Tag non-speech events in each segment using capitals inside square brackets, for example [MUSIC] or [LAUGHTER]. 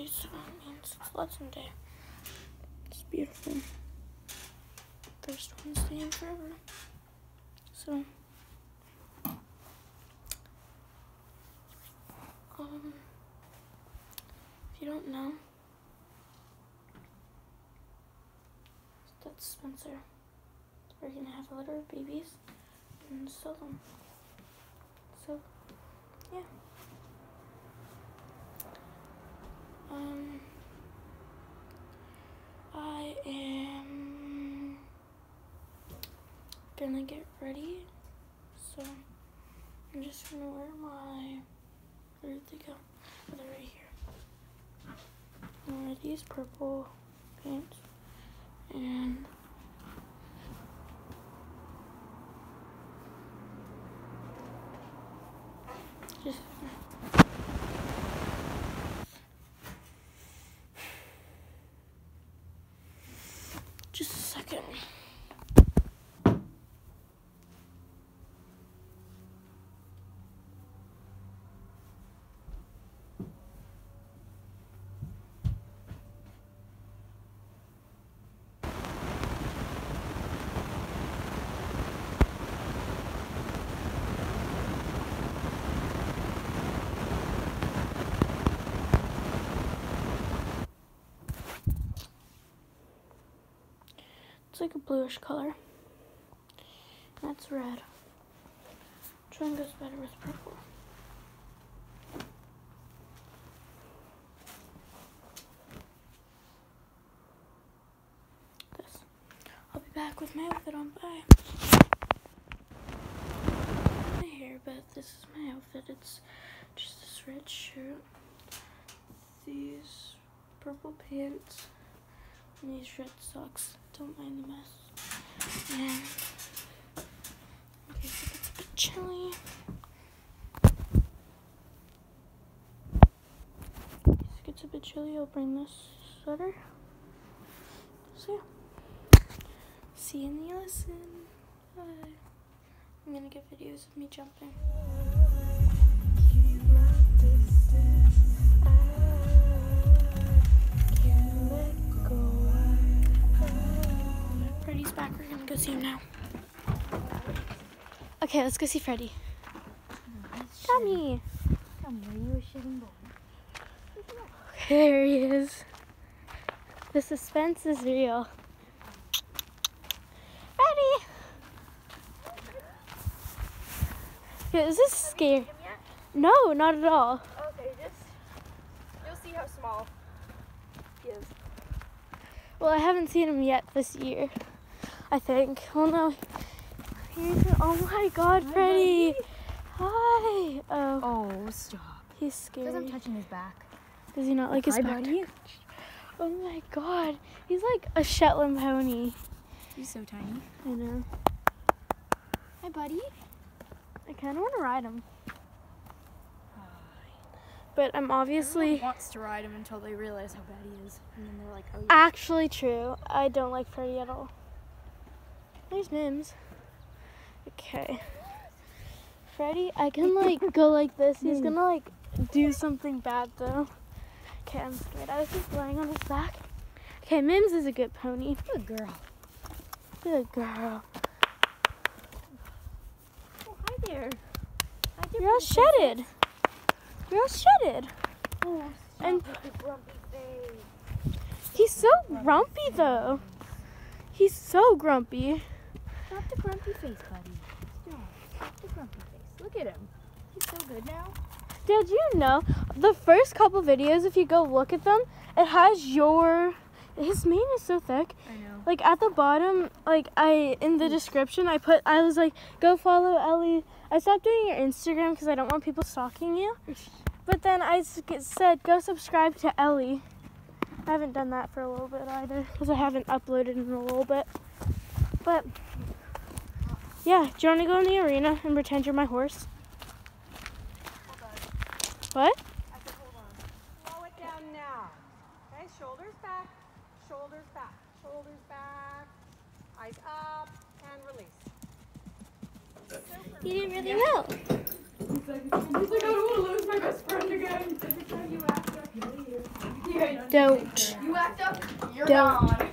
Means it's lesson day. It's beautiful. First Wednesday in forever. So, um, if you don't know, that's Spencer. We're gonna have a litter of babies and sell them. So, yeah. Um, I am gonna get ready, so I'm just gonna wear my. Where did they go? Oh, they're right here. I wear these purple pants and. Just Just a second. It's like a bluish color. That's red. Which one goes better with purple? This. I'll be back with my outfit on. Bye. My hair, but this is my outfit. It's just this red shirt, these purple pants, and these red socks. Don't mind the mess. And okay, so it's a bit chilly. If it gets a bit chilly, I'll bring this sweater. So yeah. See you in the lesson. Bye. I'm gonna get videos of me jumping. Back. We're gonna go see him now. Okay, let's go see Freddy. Tommy. Come, are you a shitting boy? There he is. The suspense is real. Freddy. Yeah, is this scary? No, not at all. Okay, just you'll see how small he is. Well, I haven't seen him yet this year. I think. Oh no. He's, oh my God, Freddy! Hi. Oh, Oh, stop. he's scared. Because I'm touching his back. Does he not like his Hi, back? buddy. Oh my God, he's like a Shetland pony. He's so tiny. I know. Hi, buddy. I kind of want to ride him, [SIGHS] but I'm obviously wants to ride him until they realize how bad he is, and then they're like, oh, yeah. actually true. I don't like Freddy at all. There's Mims. Okay. Freddy, I can like go like this. He's hmm. gonna like do something bad though. Okay, I'm scared. I was just laying on his back. Okay, Mims is a good pony. good girl. Good girl. Oh, hi there. Hi there. You're all shedded. You're all shedded. Oh, And- with the grumpy face. He's so grumpy though. He's so grumpy. Stop the grumpy face, buddy. Stop. Stop the grumpy face. Look at him. He's so good now. Did you know the first couple videos, if you go look at them, it has your. His mane is so thick. I know. Like at the bottom, like I in the description, I put I was like, go follow Ellie. I stopped doing your Instagram because I don't want people stalking you. [LAUGHS] But then I said, go subscribe to Ellie. I haven't done that for a little bit either because I haven't uploaded in a little bit. But yeah, do you want to go in the arena and pretend you're my horse? What? I said, hold on. Slow it down now. Okay, shoulders back, shoulders back, shoulders back, eyes up, and release. You did really well. He's like, I don't want to lose my best friend again. Every time you ask her, Don't. You act up, you're Don't. gone.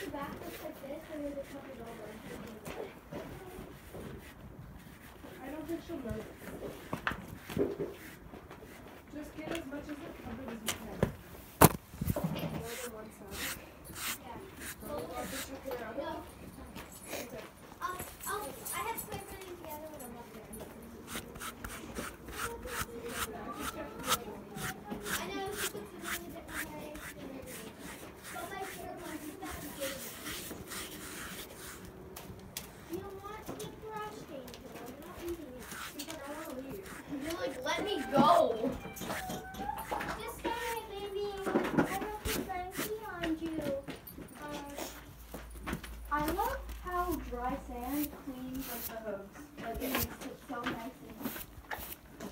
The back looks like this or was it covered over? I don't think she'll notice. Just get as much of it covered as you can. More than one side. I'll, I'll, I have to put everything together when I'm up there. I know she puts it in a different way. But my favorite one is that big. You don't want to keep garage stain here. I'm not eating it. Because I want to leave. You're like, let me go. This guy, baby, I wrote the Frankie on you. Um, I love how dry sand cleans like the hose. Like it makes it so nice and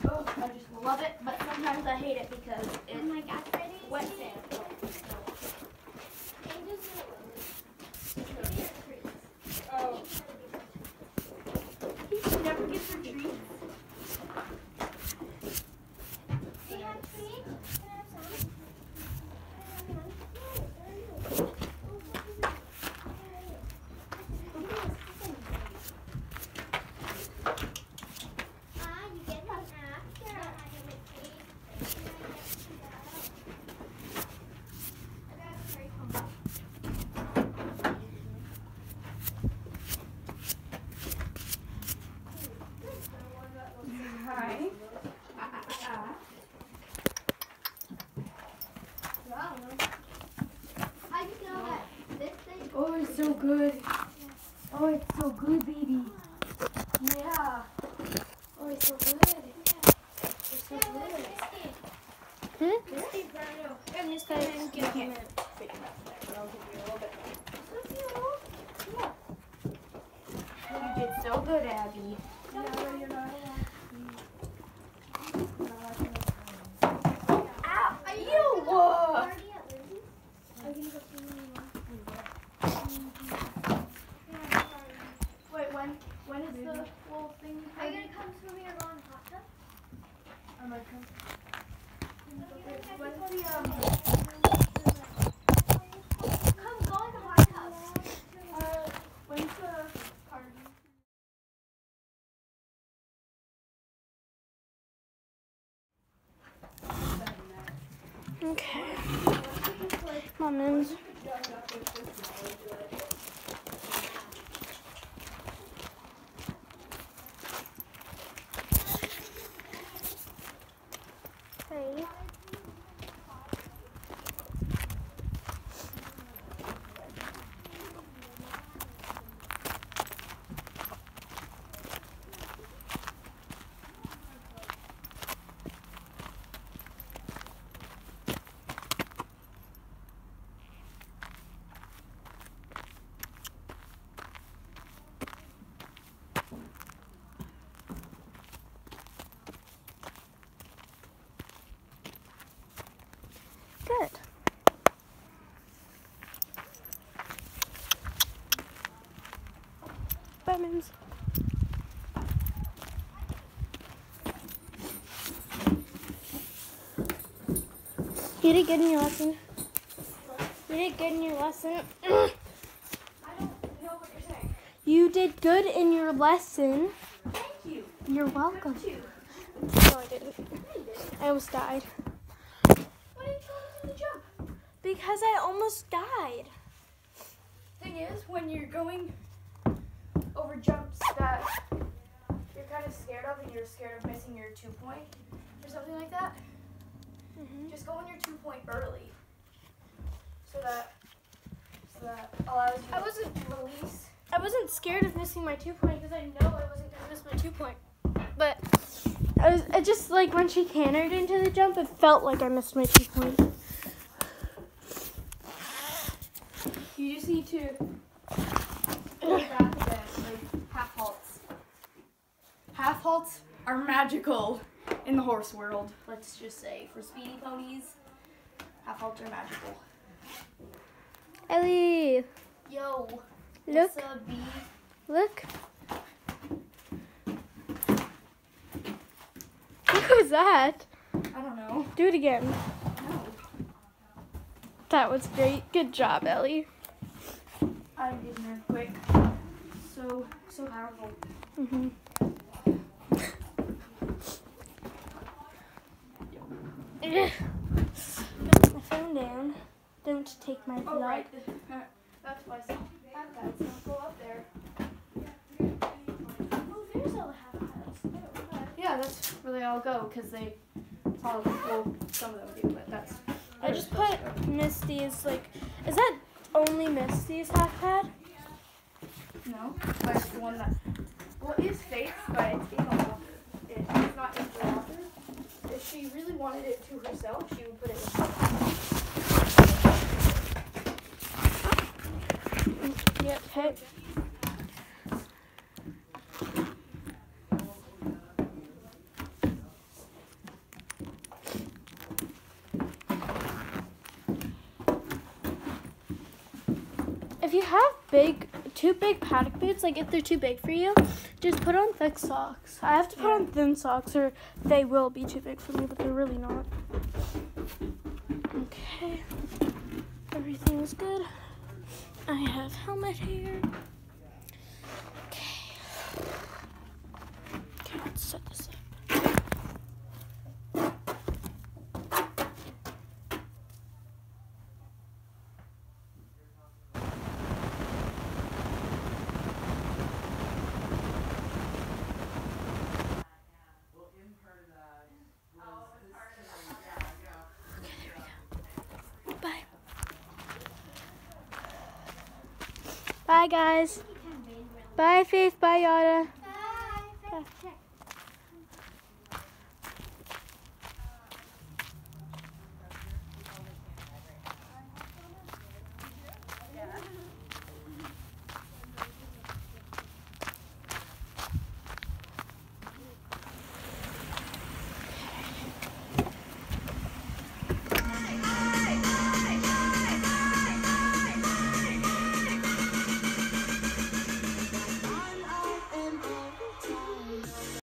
Oh, I just love it, but sometimes I hate it because oh it's my gosh, ready? wet sand. Oh, He never gives her treats. Do you have treats? Can I have some? Can I have some? Ah, you get one after. I give it treats. Can I get that? I got a very comfy. Hi. Wow. I just know that this thing. Oh, it's so good. Oh, it's so good, baby. Yeah. Oh, it's so good. It's so good. Hmm? And this guy is getting it. You did so good, Abby. Ow! You! Party at Lindsay's? Are you gonna go see me tomorrow? Yeah, sorry. Wait, when when is the little thing? Are you gonna come swimming or go in the hot tub? I might come. When's When's the um? Come go in the hot tub. Uh, when's the party? Okay. Come on, Mims. Hey. Good. Bye, Mims. You did good in your lesson. You did good in your lesson. I don't know what you're saying. You did good in your lesson. Thank you. You're welcome. Two. No, I didn't. I almost died. Why didn't you go to the jump? Because I almost died. Thing is, when you're going over jumps that you're kind of scared of, and you're scared of missing your two point or something like that, Mm -hmm. Just go on your two point early, so that so that allows you I wasn't, release. I wasn't scared of missing my two point because I know I wasn't gonna miss my two point, but I was I just like when she cantered into the jump, it felt like I missed my two point. You just need to back a bit, like half halts. Half halts are magical in the horse world. Let's just say for speedy ponies, half halter magical. Ellie, Yo, look, what's up, B? look. [LAUGHS] What was that? I don't know. Do it again. No. That was great. Good job, Ellie. I did an earthquake. So so powerful. hmm Put my phone down. Don't take my Oh right, that's why some iPads don't go up there. Oh, there's all the half. Yeah, that's where they all go because they all well some of them do, but that's. I just put Misty's like. Is that only Misty's half pad? No, but the one that. Well, it is fake, but it's in a locker. It- It's not in the locker. If she really wanted it to herself, she would put it in. Yep. Hey. If you have big, too big paddock boots, like if they're too big for you, just put on thick socks. I have to put on thin socks, or they will be too big for me, but they're really not. Okay, everything is good. I have helmet here. Okay. Okay, let's set this up. Okay, there we go. Bye. Bye, guys. Bye, Faith. Bye, Yada.